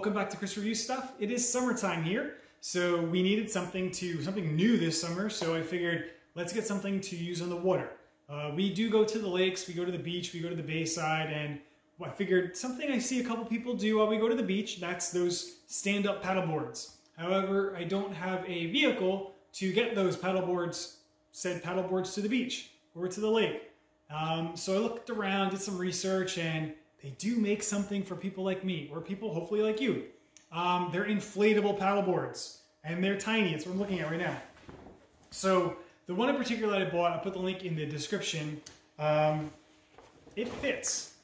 welcome back to Chris Review Stuff. It is summertime here, so we needed something to something new this summer. So I figured let's get something to use on the water. Uh, we do go to the lakes, we go to the beach, we go to the bayside, and I figured something I see a couple people do while we go to the beach. That's those stand-up paddle boards. However, I don't have a vehicle to get those paddle boards, said paddle boards to the beach or to the lake. Um, so I looked around, did some research, and they do make something for people like me, or people hopefully like you. Um, they're inflatable paddle boards, and they're tiny. It's what I'm looking at right now. So the one in particular that I bought, I'll put the link in the description. Um, it fits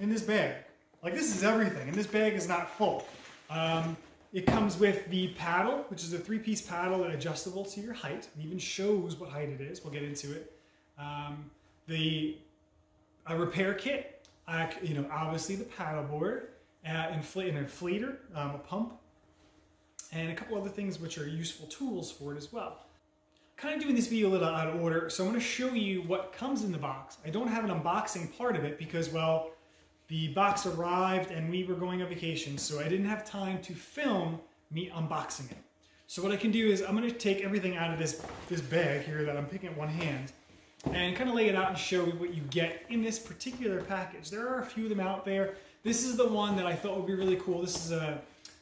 in this bag. Like this is everything, and this bag is not full. Um, it comes with the paddle, which is a three-piece paddle and adjustable to your height. It even shows what height it is. We'll get into it. Um, the a repair kit, you know, obviously the paddleboard, uh, inflate, an inflator, um, a pump, and a couple other things which are useful tools for it as well. Kind of doing this video a little out of order, so I'm going to show you what comes in the box. I don't have an unboxing part of it because, well, the box arrived and we were going on vacation, so I didn't have time to film me unboxing it. So what I can do is I'm going to take everything out of this, this bag here that I'm picking at one hand, and kind of lay it out and show you what you get in this particular package. There are a few of them out there. This is the one that I thought would be really cool. This is a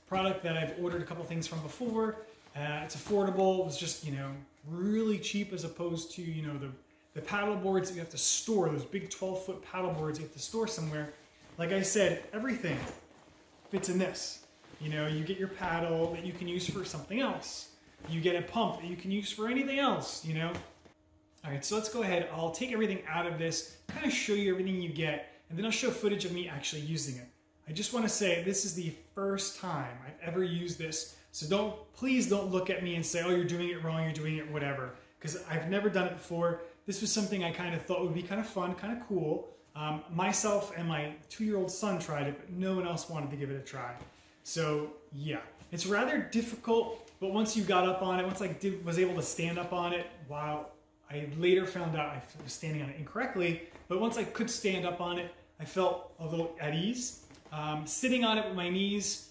product that I've ordered a couple things from before. Uh, it's affordable. It was just, you know, really cheap as opposed to, you know, the, the paddle boards that you have to store, those big 12 foot paddle boards you have to store somewhere. Like I said, everything fits in this. You know, you get your paddle that you can use for something else. You get a pump that you can use for anything else, you know. All right, so let's go ahead. I'll take everything out of this, kind of show you everything you get, and then I'll show footage of me actually using it. I just want to say this is the first time I've ever used this, so don't, please don't look at me and say, oh, you're doing it wrong, you're doing it whatever, because I've never done it before. This was something I kind of thought would be kind of fun, kind of cool. Um, myself and my two-year-old son tried it, but no one else wanted to give it a try. So yeah, it's rather difficult, but once you got up on it, once I did, was able to stand up on it, wow, I later found out I was standing on it incorrectly, but once I could stand up on it, I felt a little at ease. Um, sitting on it with my knees,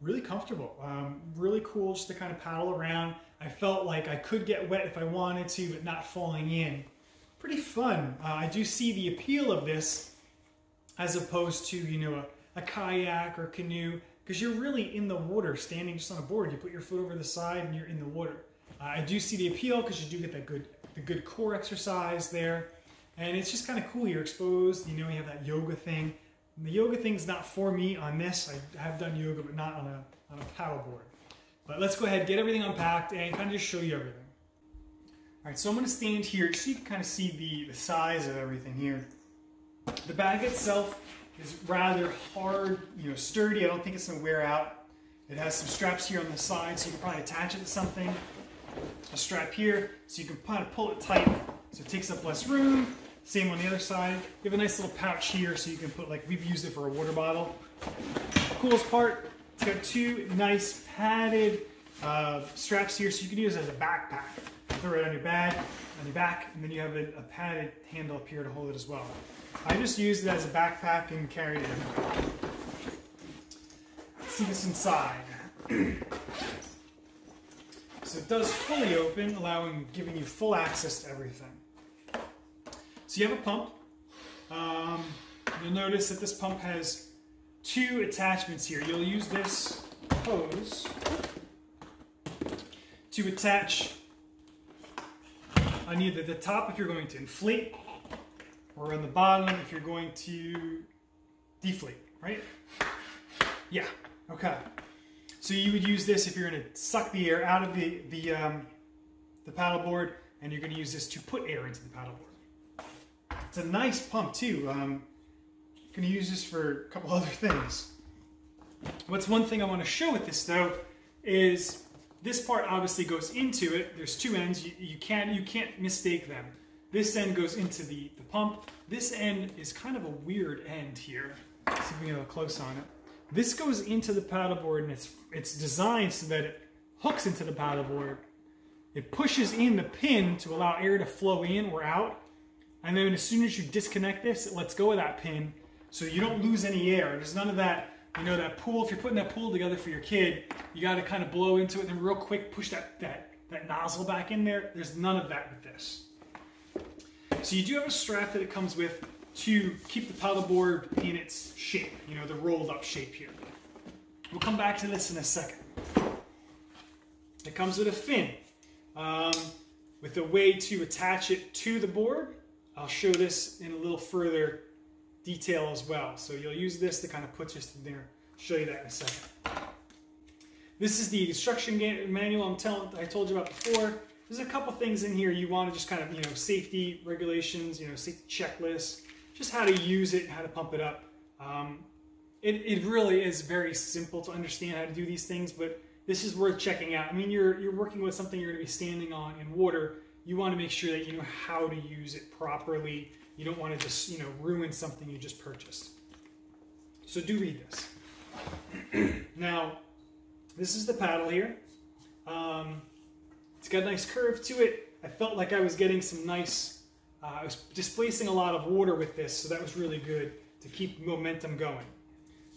really comfortable, um, really cool just to kind of paddle around. I felt like I could get wet if I wanted to, but not falling in. Pretty fun. Uh, I do see the appeal of this as opposed to, you know, a, a kayak or canoe, because you're really in the water standing just on a board. You put your foot over the side and you're in the water. I do see the appeal because you do get that good the good core exercise there. And it's just kind of cool. You're exposed. You know, you have that yoga thing. And the yoga thing's not for me on this. I have done yoga, but not on a, on a paddleboard. But let's go ahead, get everything unpacked, and kind of just show you everything. All right, so I'm going to stand here so you can kind of see the, the size of everything here. The bag itself is rather hard, you know, sturdy. I don't think it's going to wear out. It has some straps here on the side, so you can probably attach it to something a strap here so you can kind of pull it tight so it takes up less room. Same on the other side. You have a nice little pouch here so you can put like, we've used it for a water bottle. Coolest part, it's got two nice padded uh, straps here so you can use it as a backpack. Throw it on your bag, on your back, and then you have a, a padded handle up here to hold it as well. I just used it as a backpack and carried it. Let's see what's inside. So it does fully open, allowing, giving you full access to everything. So you have a pump. Um, you'll notice that this pump has two attachments here. You'll use this hose to attach on either the top if you're going to inflate or on the bottom if you're going to deflate, right? Yeah, okay. So you would use this if you're going to suck the air out of the, the, um, the paddleboard, and you're going to use this to put air into the paddleboard. It's a nice pump too. Um, going to use this for a couple other things. What's one thing I want to show with this though is this part obviously goes into it. There's two ends. You, you can't you can't mistake them. This end goes into the, the pump. This end is kind of a weird end here. Let's see if we can get a close on it. This goes into the paddleboard and it's, it's designed so that it hooks into the paddleboard. It pushes in the pin to allow air to flow in or out. And then as soon as you disconnect this, it lets go of that pin so you don't lose any air. There's none of that You know that pool, if you're putting that pool together for your kid, you got to kind of blow into it and then real quick push that, that, that nozzle back in there. There's none of that with this. So you do have a strap that it comes with to keep the paddleboard in its shape, you know, the rolled up shape here. We'll come back to this in a second. It comes with a fin um, with a way to attach it to the board. I'll show this in a little further detail as well. So you'll use this to kind of put this in there. Show you that in a second. This is the instruction manual I'm telling, I told you about before. There's a couple things in here you want to just kind of, you know, safety regulations, you know, safety checklists, just how to use it, how to pump it up. Um, it, it really is very simple to understand how to do these things, but this is worth checking out. I mean, you're, you're working with something you're going to be standing on in water. You want to make sure that you know how to use it properly. You don't want to just, you know, ruin something you just purchased. So do read this. now, this is the paddle here. Um, it's got a nice curve to it. I felt like I was getting some nice, uh, I was displacing a lot of water with this, so that was really good to keep momentum going.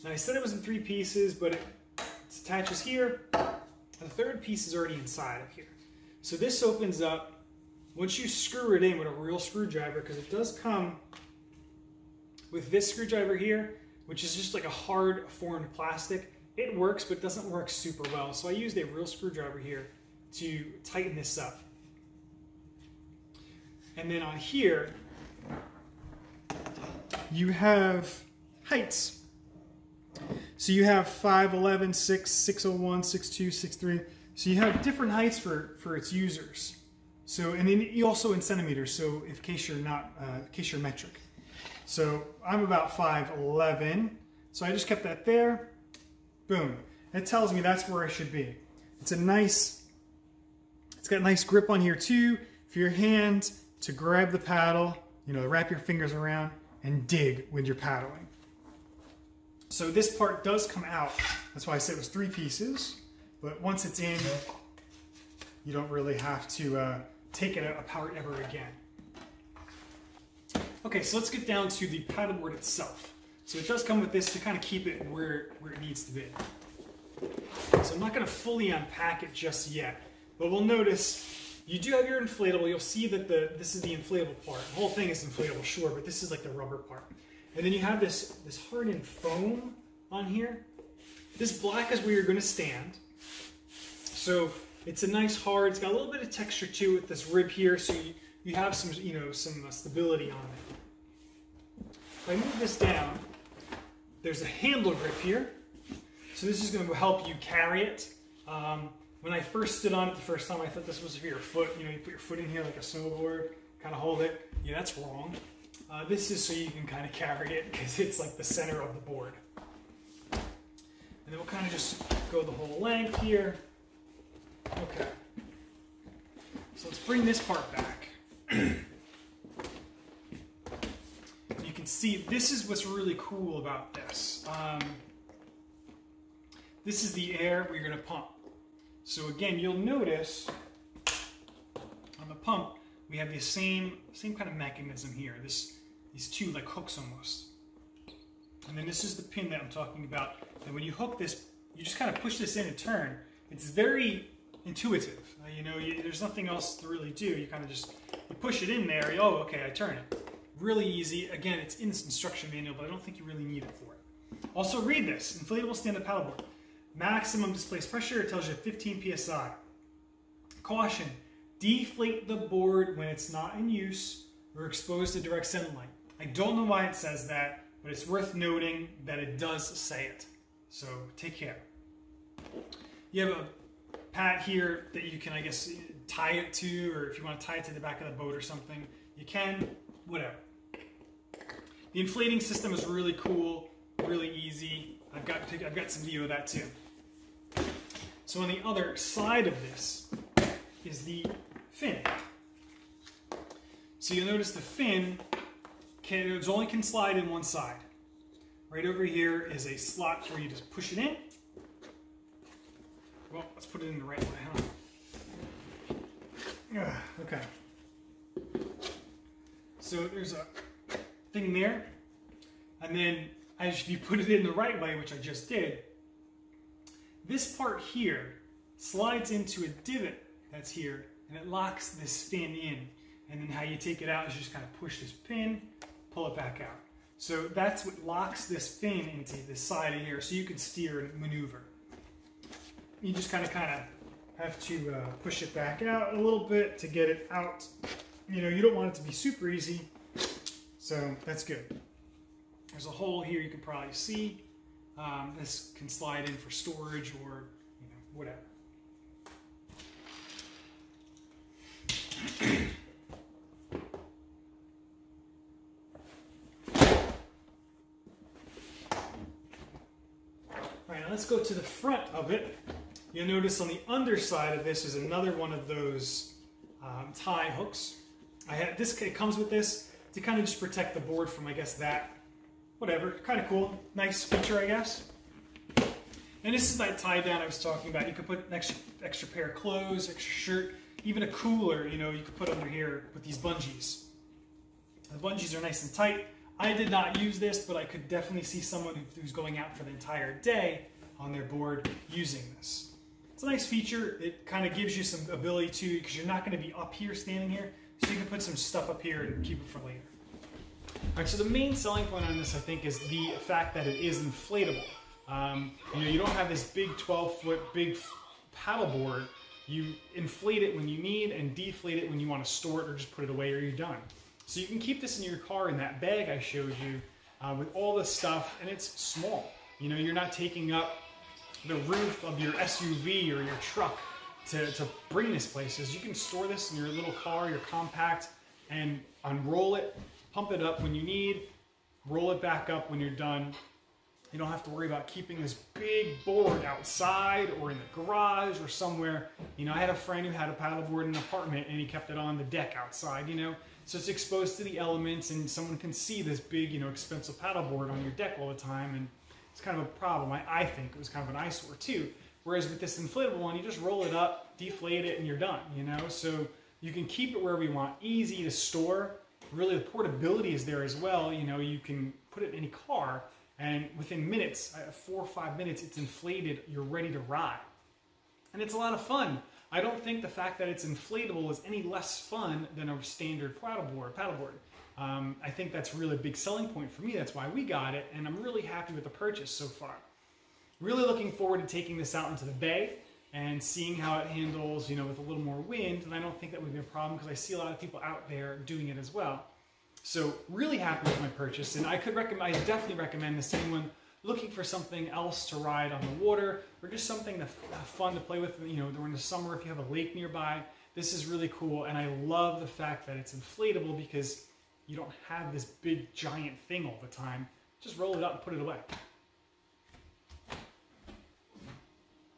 Now I said it was in three pieces, but it it attaches here. The third piece is already inside of here. So this opens up. Once you screw it in with a real screwdriver, because it does come with this screwdriver here, which is just like a hard formed plastic. It works, but doesn't work super well. So I used a real screwdriver here to tighten this up. And then on here, you have heights. So you have 5'11", 6, 601, 6'2", 6'3". So you have different heights for, for its users. So, and then you also in centimeters, so in case you're not, uh, case you're metric. So I'm about 5'11", so I just kept that there. Boom. It tells me that's where I should be. It's a nice, it's got nice grip on here too. For your hand to grab the paddle, you know, wrap your fingers around and dig when you're paddling. So this part does come out. That's why I said it was three pieces. But once it's in, you don't really have to uh, take it apart ever again. Okay, so let's get down to the paddleboard itself. So it does come with this to kind of keep it where, where it needs to be. So I'm not going to fully unpack it just yet, but we'll notice you do have your inflatable. You'll see that the this is the inflatable part. The whole thing is inflatable, sure, but this is like the rubber part. And then you have this, this hardened foam on here. This black is where you're going to stand. So it's a nice hard, it's got a little bit of texture to it with this rib here, so you, you have some, you know, some uh, stability on it. If I move this down, there's a handle grip here. So this is going to help you carry it. Um, when I first stood on it the first time, I thought this was for your foot. You know, you put your foot in here like a snowboard, kind of hold it. Yeah, that's wrong. Uh, this is so you can kind of carry it because it's like the center of the board. And then we'll kind of just go the whole length here. Okay. So let's bring this part back. you can see this is what's really cool about this. Um, this is the air we're going to pump. So again, you'll notice on the pump, we have the same, same kind of mechanism here. This these two like hooks almost. And then this is the pin that I'm talking about. And when you hook this, you just kind of push this in and turn. It's very intuitive. You know, you, there's nothing else to really do. You kind of just you push it in there. You, oh, okay, I turn it. Really easy. Again, it's in this instruction manual, but I don't think you really need it for it. Also, read this inflatable stand-up paddleboard. Maximum displaced pressure. It tells you 15 psi. Caution: deflate the board when it's not in use or exposed to direct sunlight. I don't know why it says that, but it's worth noting that it does say it. So take care. You have a pad here that you can, I guess, tie it to, or if you want to tie it to the back of the boat or something, you can, whatever. The inflating system is really cool, really easy. I've got, I've got some video of that too. So on the other side of this is the fin. So you'll notice the fin can, only can slide in one side. Right over here is a slot where you just push it in. Well, let's put it in the right way, huh? okay. So there's a thing there. And then as if you put it in the right way, which I just did, this part here slides into a divot that's here and it locks this fin in. And then how you take it out is just kind of push this pin, pull it back out. So that's what locks this fin into the side of here so you can steer and maneuver. You just kind of kind of have to uh, push it back out a little bit to get it out. You know, you don't want it to be super easy, so that's good. There's a hole here you can probably see. Um, this can slide in for storage or you know, whatever. All right, now let's go to the front of it. You'll notice on the underside of this is another one of those um, tie hooks. I had this. It comes with this to kind of just protect the board from, I guess, that. Whatever, kind of cool, nice feature, I guess. And this is that tie down I was talking about. You could put an extra, extra pair of clothes, extra shirt, even a cooler. You know, you could put under here with these bungees. The bungees are nice and tight. I did not use this, but I could definitely see someone who's going out for the entire day on their board using this. It's a nice feature. It kind of gives you some ability to, because you're not going to be up here standing here, so you can put some stuff up here and keep it for later. All right, so the main selling point on this, I think, is the fact that it is inflatable. Um, you know, you don't have this big 12-foot big paddle board. You inflate it when you need and deflate it when you want to store it or just put it away or you're done. So you can keep this in your car in that bag I showed you uh, with all the stuff, and it's small. You know, you're not taking up the roof of your SUV or your truck to, to bring this places. You can store this in your little car, your compact, and unroll it, pump it up when you need, roll it back up when you're done. You don't have to worry about keeping this big board outside or in the garage or somewhere. You know, I had a friend who had a paddleboard in an apartment and he kept it on the deck outside, you know. So it's exposed to the elements and someone can see this big, you know, expensive paddleboard on your deck all the time and it's kind of a problem. I, I think it was kind of an eyesore too. Whereas with this inflatable one, you just roll it up, deflate it, and you're done, you know? So you can keep it wherever you want, easy to store. Really, the portability is there as well. You know, you can put it in any car, and within minutes, uh, four or five minutes, it's inflated, you're ready to ride. And it's a lot of fun. I don't think the fact that it's inflatable is any less fun than a standard paddleboard. paddleboard. Um, I think that's really a big selling point for me. That's why we got it, and I'm really happy with the purchase so far. Really looking forward to taking this out into the bay and seeing how it handles, you know, with a little more wind. And I don't think that would be a problem because I see a lot of people out there doing it as well. So really happy with my purchase, and I could recommend, I definitely recommend this to anyone looking for something else to ride on the water or just something to uh, fun to play with, you know, during the summer if you have a lake nearby. This is really cool, and I love the fact that it's inflatable because you don't have this big giant thing all the time. Just roll it up and put it away.